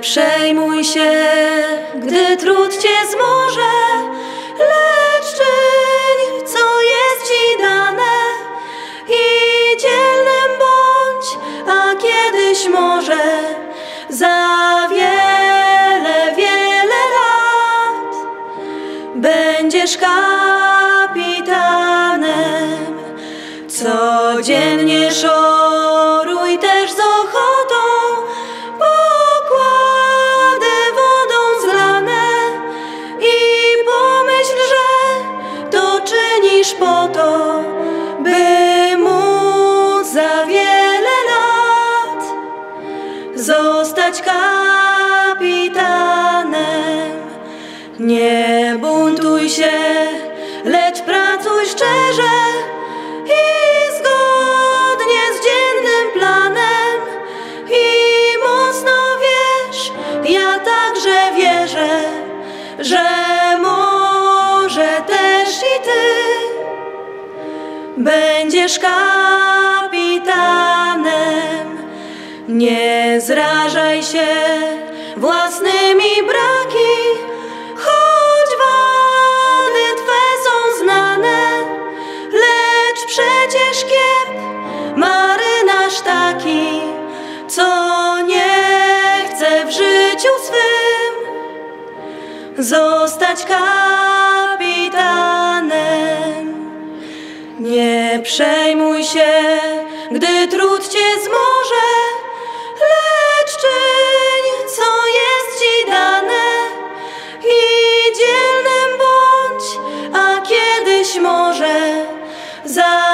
przejmuj się, gdy trud cię zmoże, lecz czyń, co jest ci dane i dzielnym bądź, a kiedyś może za wiele, wiele lat będziesz kapitanem. Codziennie szoruj by móc za wiele lat zostać kapitanem. Nie buntuj się, lecz pracuj szczerze i zgodnie z dziennym planem. I mocno wiesz, ja także wierzę, że będziesz kapitanem. Nie zrażaj się własnymi braki, choć wady Twe są znane, lecz przecież kiep marynarz taki, co nie chce w życiu swym zostać kapitanem. Nie przejmuj się, gdy trud cię zmoże, lecz czyń, co jest ci dane. I dzielnym bądź, a kiedyś może za